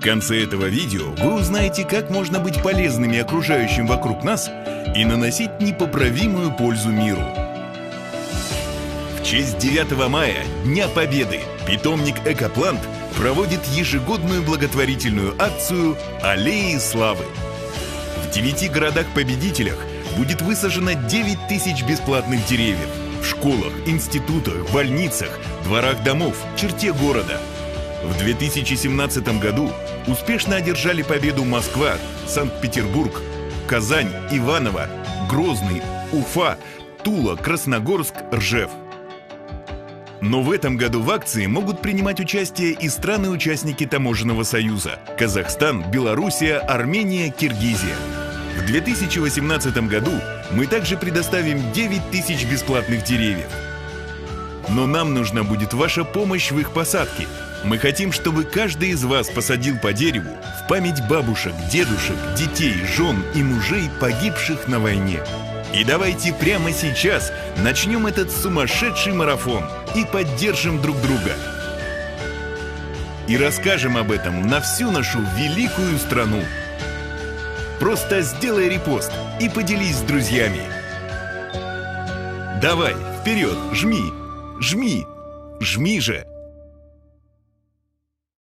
В конце этого видео вы узнаете, как можно быть полезными окружающим вокруг нас и наносить непоправимую пользу миру. В честь 9 мая, Дня Победы, питомник «Экоплант» проводит ежегодную благотворительную акцию «Аллеи славы». В девяти городах-победителях будет высажено 9 тысяч бесплатных деревьев в школах, институтах, больницах, дворах домов, черте города. В 2017 году успешно одержали победу Москва, Санкт-Петербург, Казань, Иваново, Грозный, Уфа, Тула, Красногорск, Ржев. Но в этом году в акции могут принимать участие и страны-участники Таможенного союза – Казахстан, Белоруссия, Армения, Киргизия. В 2018 году мы также предоставим 9 тысяч бесплатных деревьев. Но нам нужна будет ваша помощь в их посадке. Мы хотим, чтобы каждый из вас посадил по дереву в память бабушек, дедушек, детей, жен и мужей, погибших на войне. И давайте прямо сейчас начнем этот сумасшедший марафон и поддержим друг друга. И расскажем об этом на всю нашу великую страну. Просто сделай репост и поделись с друзьями. Давай, вперед, жми, жми, жми же!